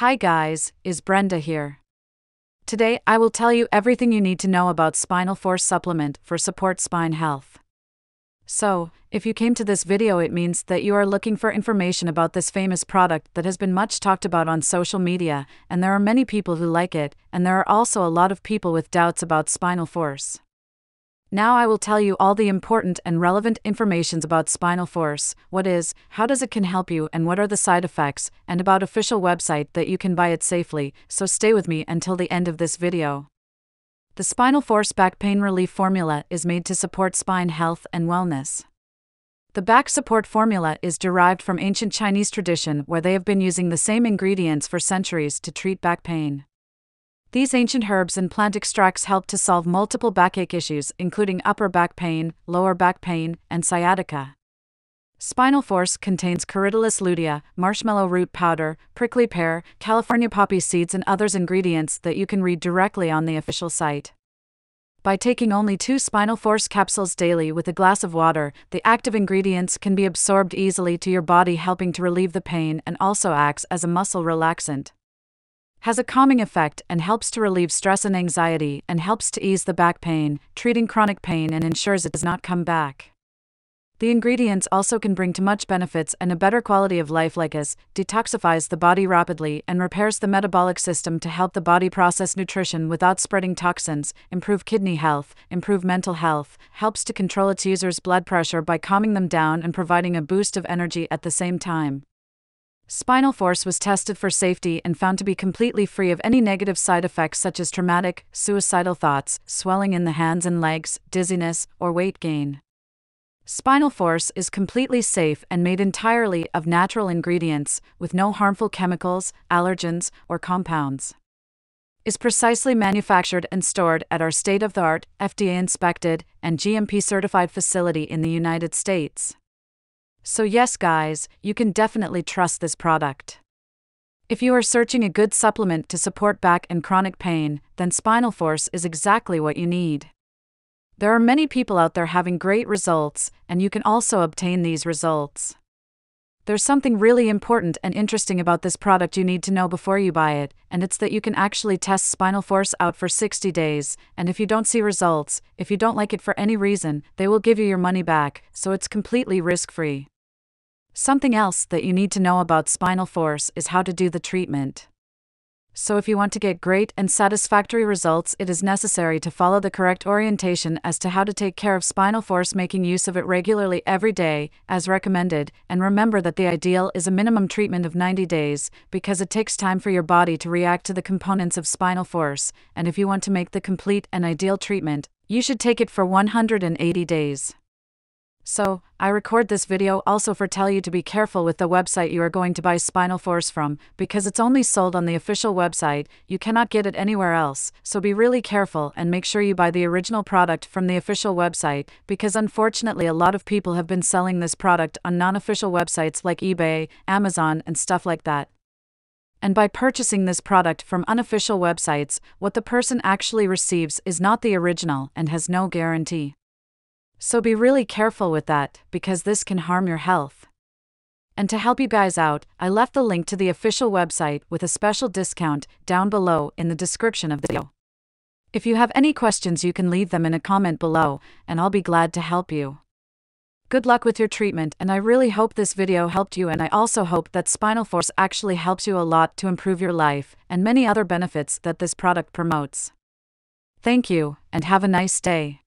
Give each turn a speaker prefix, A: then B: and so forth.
A: Hi guys, is Brenda here. Today I will tell you everything you need to know about Spinal Force supplement for support spine health. So, if you came to this video, it means that you are looking for information about this famous product that has been much talked about on social media, and there are many people who like it, and there are also a lot of people with doubts about Spinal Force. Now I will tell you all the important and relevant informations about spinal force, what is, how does it can help you and what are the side effects, and about official website that you can buy it safely, so stay with me until the end of this video. The Spinal Force Back Pain Relief Formula is made to support spine health and wellness. The back support formula is derived from ancient Chinese tradition where they have been using the same ingredients for centuries to treat back pain. These ancient herbs and plant extracts help to solve multiple backache issues, including upper back pain, lower back pain, and sciatica. Spinal Force contains Corydalis lutea, marshmallow root powder, prickly pear, California poppy seeds, and others ingredients that you can read directly on the official site. By taking only two Spinal Force capsules daily with a glass of water, the active ingredients can be absorbed easily to your body, helping to relieve the pain and also acts as a muscle relaxant has a calming effect and helps to relieve stress and anxiety and helps to ease the back pain, treating chronic pain and ensures it does not come back. The ingredients also can bring to much benefits and a better quality of life like as detoxifies the body rapidly and repairs the metabolic system to help the body process nutrition without spreading toxins, improve kidney health, improve mental health, helps to control its users' blood pressure by calming them down and providing a boost of energy at the same time. Spinal Force was tested for safety and found to be completely free of any negative side effects such as traumatic, suicidal thoughts, swelling in the hands and legs, dizziness, or weight gain. Spinal Force is completely safe and made entirely of natural ingredients, with no harmful chemicals, allergens, or compounds. Is precisely manufactured and stored at our state of the art, FDA inspected, and GMP certified facility in the United States. So, yes, guys, you can definitely trust this product. If you are searching a good supplement to support back and chronic pain, then Spinal Force is exactly what you need. There are many people out there having great results, and you can also obtain these results. There's something really important and interesting about this product you need to know before you buy it, and it's that you can actually test Spinal Force out for 60 days, and if you don't see results, if you don't like it for any reason, they will give you your money back, so it's completely risk free. Something else that you need to know about spinal force is how to do the treatment. So, if you want to get great and satisfactory results, it is necessary to follow the correct orientation as to how to take care of spinal force, making use of it regularly every day, as recommended. And remember that the ideal is a minimum treatment of 90 days, because it takes time for your body to react to the components of spinal force. And if you want to make the complete and ideal treatment, you should take it for 180 days. So, I record this video also for tell you to be careful with the website you are going to buy Spinal Force from, because it's only sold on the official website, you cannot get it anywhere else, so be really careful and make sure you buy the original product from the official website, because unfortunately a lot of people have been selling this product on non-official websites like eBay, Amazon and stuff like that. And by purchasing this product from unofficial websites, what the person actually receives is not the original and has no guarantee. So be really careful with that, because this can harm your health. And to help you guys out, I left the link to the official website with a special discount down below in the description of the video. If you have any questions, you can leave them in a comment below, and I'll be glad to help you. Good luck with your treatment, and I really hope this video helped you. And I also hope that Spinal Force actually helps you a lot to improve your life and many other benefits that this product promotes. Thank you, and have a nice day.